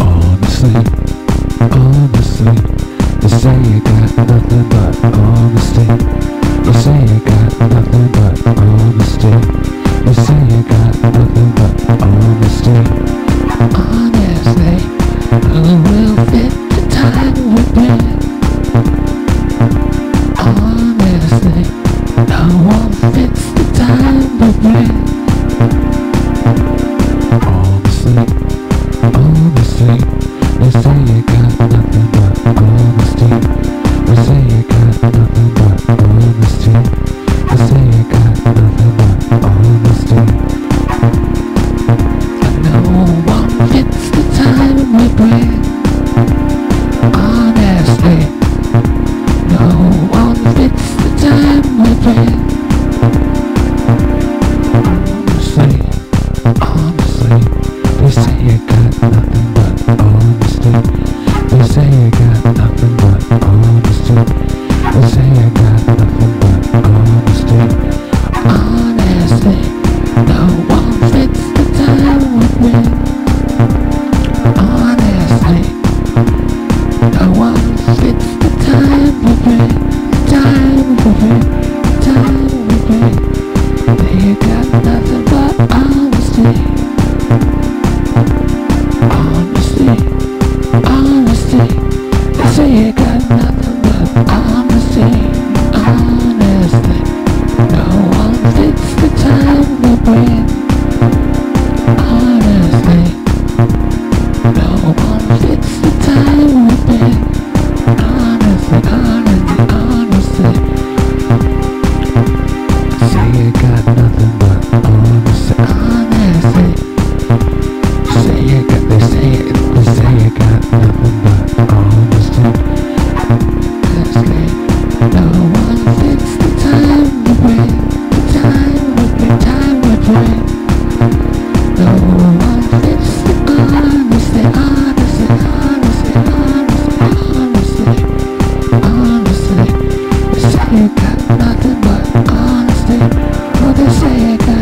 Honestly, honestly, you say you got nothing Поэт. Africa.